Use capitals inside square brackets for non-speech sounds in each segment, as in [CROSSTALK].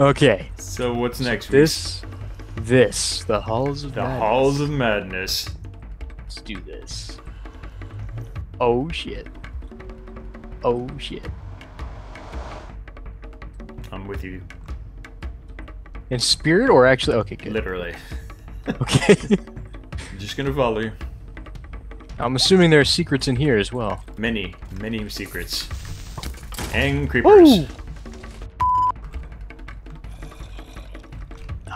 Okay. So what's next? This, this, the halls of the madness. halls of madness. Let's do this. Oh shit. Oh shit. I'm with you, In spirit or actually? Okay, good. literally. [LAUGHS] Okay. I'm just gonna follow you. I'm assuming there are secrets in here as well. Many, many secrets. And creepers. Woo!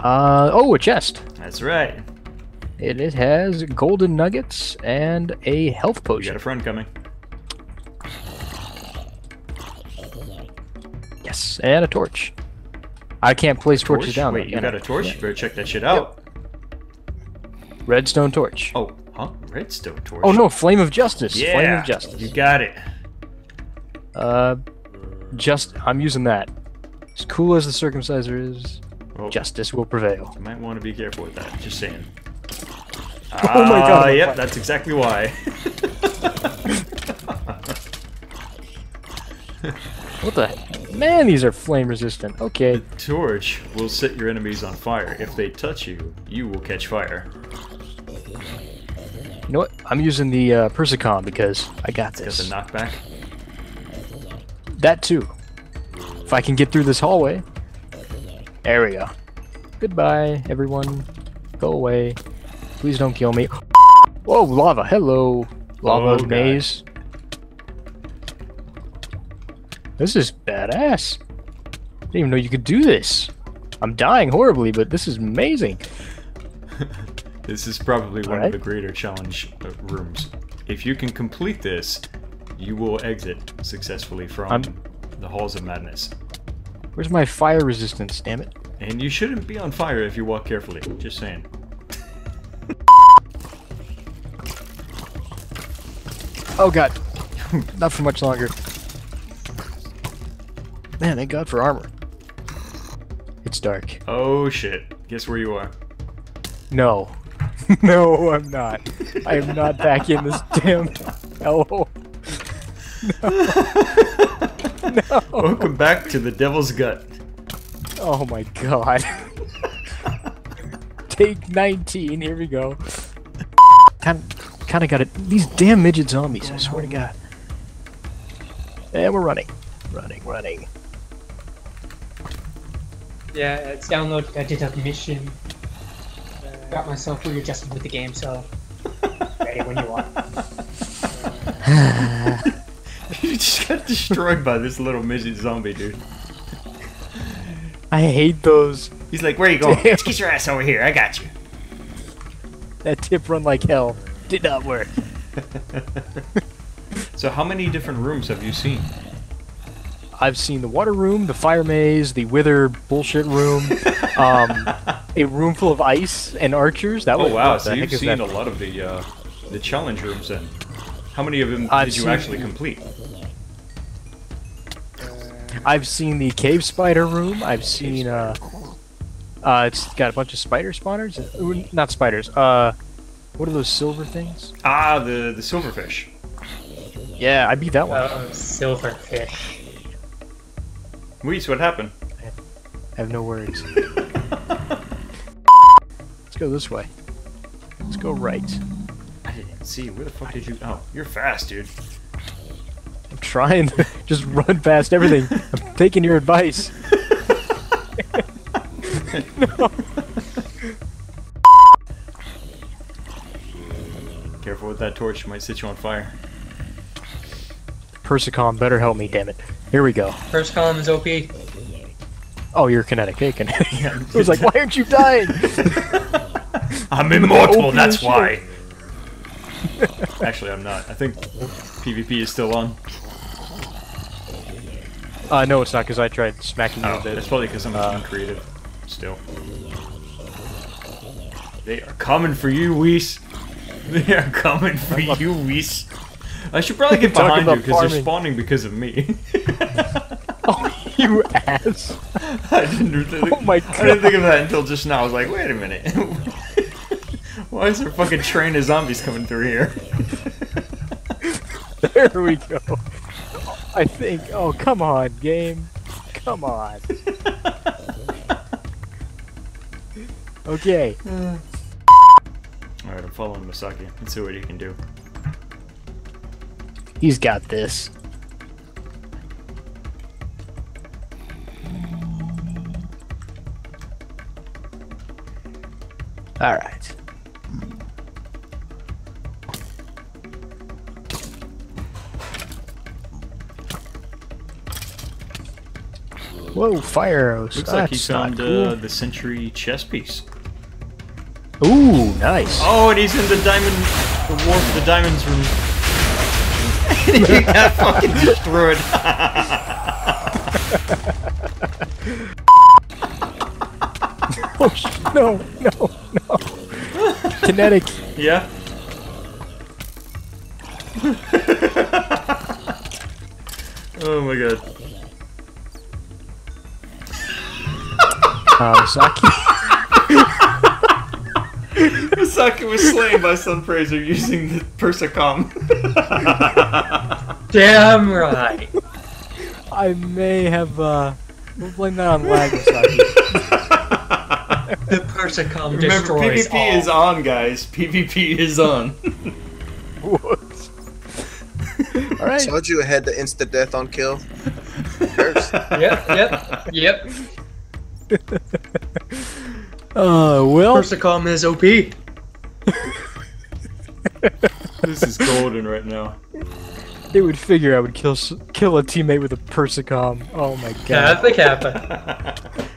Uh oh, a chest. That's right. And it has golden nuggets and a health potion. We got a friend coming. Yes, and a torch. I can't place torches down. Wait, though, you got I? a torch? You better check that shit out. Redstone torch. Oh, huh? Redstone torch. Oh no, flame of justice. Yeah. Flame of justice. You got it. Uh, just I'm using that. As cool as the circumciser is, Well, justice will prevail. You might want to be careful with that. Just saying. [LAUGHS] Oh my God, Ah, Yep, that's exactly why. What the? Man, these are flame resistant. Okay. Torch will set your enemies on fire. If they touch you, you will catch fire. You know what? I'm using the uh, Persicom because I got Got the this. knockback. That too. If I can get through this hallway. There we go. Goodbye, everyone. Go away. Please don't kill me. Whoa, lava. Hello. Lava Oh, God. maze. This is badass. I Didn't even know you could do this. I'm dying horribly, but this is amazing. [LAUGHS] This is probably one Alright. of the greater challenge uh, rooms. If you can complete this, you will exit successfully from I'm- the Halls of Madness. Where's my fire resistance, damn it? And you shouldn't be on fire if you walk carefully. Just saying. Oh god. [LAUGHS] Not for much longer. Man, thank god for armor. It's dark. Oh shit. Guess where you are? No. [LAUGHS] no, I'm not. I am not back in this [LAUGHS] damn hellhole. No. Welcome back to the Devil's Gut. Oh my god. Take 19, here we go. Kind, kind of got it. These damn midget zombies, I swear to god. And we're running. Running, running. Yeah, it's downloaded. I did a mission. Uh, got myself readjusted with the game, so [LAUGHS] ready when you want. [LAUGHS] just got destroyed by this little midget zombie, dude. I hate those. He's like, where are you going? Damn. Get your ass over here. I got you. That tip run like hell did not work. [LAUGHS] So how many different rooms have you seen? I've seen the water room, the fire maze, the wither bullshit room, [LAUGHS] um, a room full of ice and archers. That Oh was wow, so you've seen a lot of the uh, the challenge rooms then. How many of them I've did you seen- actually complete? I've seen the cave spider room. I've seen uh, uh, it's got a bunch of spider spawners. Uh, Not spiders. Uh, what are those silver things? Ah, the the silverfish. Yeah, I beat that one. Oh, silverfish. Weiss, what happened? I have no words. [LAUGHS] Let's go this way. Let's go right. I didn't see. Where the fuck did you? Oh, you're fast, dude. I'm trying to [LAUGHS] just run past everything. I'm taking your advice. no. [LAUGHS] Careful with that torch. Might set you on fire. Persicom better help me, damn it. Here we go. First column is OP. Oh, you're kinetic. Hey, kinetic. [LAUGHS] I was like, why aren't you dying? I'm immortal. OP That's why. Actually, I'm not. I think PvP is still on. Uh, no, it's not, because I tried smacking you Oh, bit. that's probably because I'm Uh, uncreative. Still. They are coming for you, Weiss. [LAUGHS] They are coming for [LAUGHS] you, Weiss. I should probably get [LAUGHS] behind you because they're spawning because of me. Oh, you ass. I didn't think, Oh my god! I didn't think of that until just now. I was like, wait a minute. Why is there a fucking train of zombies coming through here? There we go. I think. Oh, come on, game. Come on. Okay. Alright, I'm following Masaki. Let's see what he can do. He's got this. All Whoa, fire arrows. Looks like he found cool. uh, the Century chess piece. Ooh, nice. Oh, and he's in the diamond, the war for the diamonds room. and [LAUGHS] he got fucking destroyed. [LAUGHS] Oh, no, no, no. Kinetic. yeah. [LAUGHS] oh my god. Uh, Saki. Misaki was slain by Sunpraiser using the Persicom. [LAUGHS] Damn right. I may have, uh, we'll blame that on lag, Saki. The Persicom Remember, destroys PvP all. is on, guys. PvP is on. Whoops. [LAUGHS] All right. Told you it had the insta death on kill. [LAUGHS] Curse. Yep, yep, yep. [LAUGHS] Uh, well, Persicom is OP. this is golden right now. they would figure I would kill kill a teammate with a Persicom. Oh my god. Kappa [LAUGHS] Kappa.